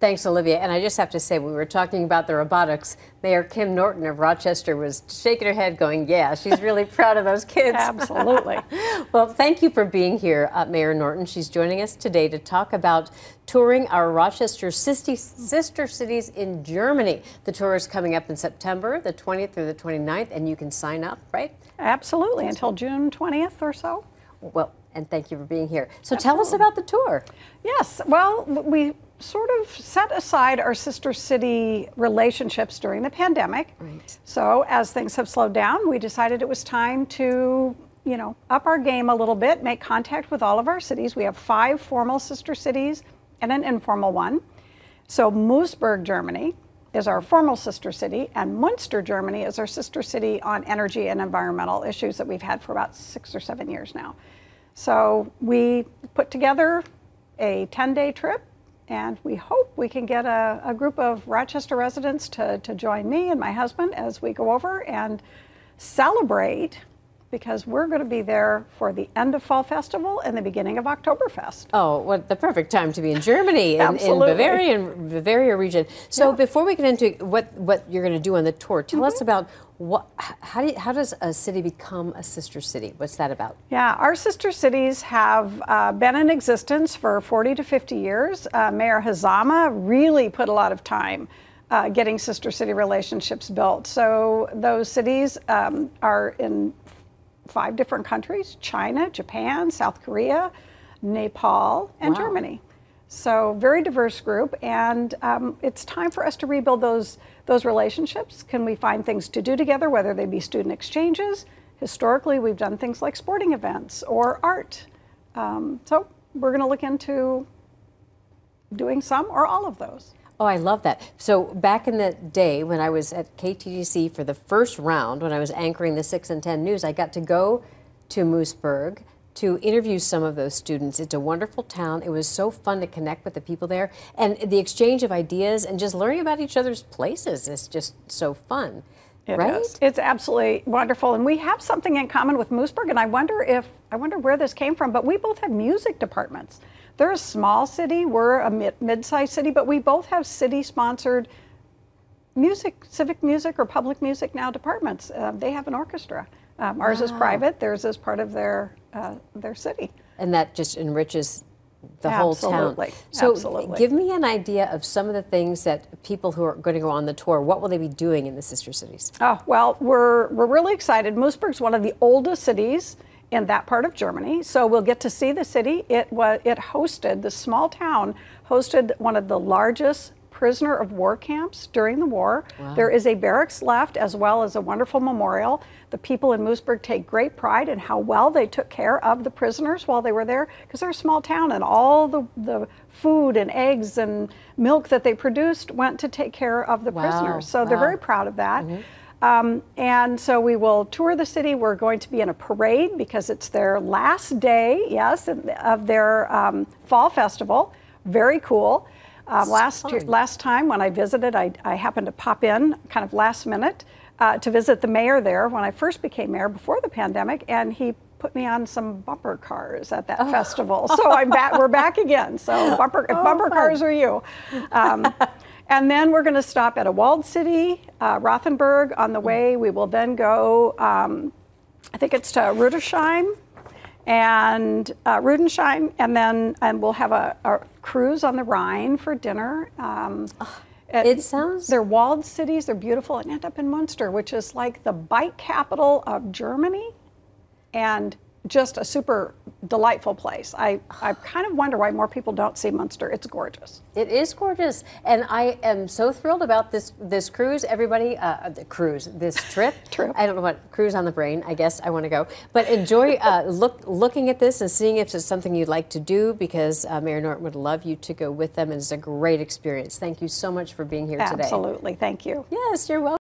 Thanks, Olivia. And I just have to say, we were talking about the robotics. Mayor Kim Norton of Rochester was shaking her head, going, Yeah, she's really proud of those kids. Absolutely. well, thank you for being here, uh, Mayor Norton. She's joining us today to talk about touring our Rochester sister cities in Germany. The tour is coming up in September, the 20th through the 29th, and you can sign up, right? Absolutely, until June 20th or so. Well, and thank you for being here. So Absolutely. tell us about the tour. Yes, well, we sort of set aside our sister city relationships during the pandemic. Right. So as things have slowed down, we decided it was time to, you know, up our game a little bit, make contact with all of our cities. We have five formal sister cities and an informal one. So Moosburg, Germany is our formal sister city, and Munster, Germany is our sister city on energy and environmental issues that we've had for about six or seven years now. So we put together a 10 day trip and we hope we can get a, a, group of Rochester residents to, to join me and my husband as we go over and celebrate because we're going to be there for the end of Fall Festival and the beginning of Oktoberfest. Oh, what the perfect time to be in Germany, in, in Bavaria, in Bavaria region. So yeah. before we get into what, what you're going to do on the tour, tell mm -hmm. us about what, how, do you, how does a city become a sister city? What's that about? Yeah, our sister cities have uh, been in existence for 40 to 50 years. Uh, Mayor Hazama really put a lot of time uh, getting sister city relationships built. So those cities um, are in five different countries China, Japan, South Korea, Nepal, and wow. Germany. So, very diverse group, and um, it's time for us to rebuild those, those relationships. Can we find things to do together, whether they be student exchanges? Historically, we've done things like sporting events or art. Um, so, we're going to look into doing some or all of those. Oh, I love that. So back in the day when I was at KTTC for the first round, when I was anchoring the 6 and 10 news, I got to go to Moosburg to interview some of those students. It's a wonderful town. It was so fun to connect with the people there. And the exchange of ideas and just learning about each other's places is just so fun. It right? Is. It's absolutely wonderful, and we have something in common with Moosburg And I wonder if I wonder where this came from. But we both have music departments. They're a small city. We're a mid-sized city, but we both have city-sponsored music, civic music, or public music now departments. Uh, they have an orchestra. Um, ours wow. is private. Theirs is part of their uh, their city. And that just enriches the Absolutely. whole town. So Absolutely. give me an idea of some of the things that people who are going to go on the tour, what will they be doing in the sister cities? Oh, well, we're, we're really excited. Moosburg's one of the oldest cities in that part of Germany. So we'll get to see the city. It was it hosted the small town hosted one of the largest prisoner of war camps during the war. Wow. There is a barracks left as well as a wonderful memorial. The people in Moosburg take great pride in how well they took care of the prisoners while they were there because they're a small town and all the, the food and eggs and milk that they produced went to take care of the wow. prisoners. So wow. they're very proud of that. Mm -hmm. Um, and so we will tour the city. We're going to be in a parade because it's their last day, yes, of their um, fall festival. Very cool. Um, last year, last time when I visited, I, I, happened to pop in kind of last minute uh, to visit the mayor there when I first became mayor before the pandemic, and he put me on some bumper cars at that oh. festival. So I'm back. We're back again. So bumper, if oh, bumper cars are you. Um, and then we're going to stop at a walled city, uh, Rothenburg. On the way, we will then go. Um, I think it's to Rudolph and uh, Rudenschein, and then and we'll have a, a, cruise on the Rhine for dinner. Um, it, sounds. They're walled cities. They're beautiful, and end up in Munster, which is like the bike capital of Germany, and just a super delightful place. I, I kind of wonder why more people don't see Munster. It's gorgeous. It is gorgeous, and I am so thrilled about this this cruise. Everybody, uh, the cruise, this trip. True. I don't know what cruise on the brain. I guess I want to go, but enjoy uh, look looking at this and seeing if it's something you'd like to do because uh, Mayor Norton would love you to go with them, and it's a great experience. Thank you so much for being here Absolutely. today. Absolutely. Thank you. Yes, you're welcome.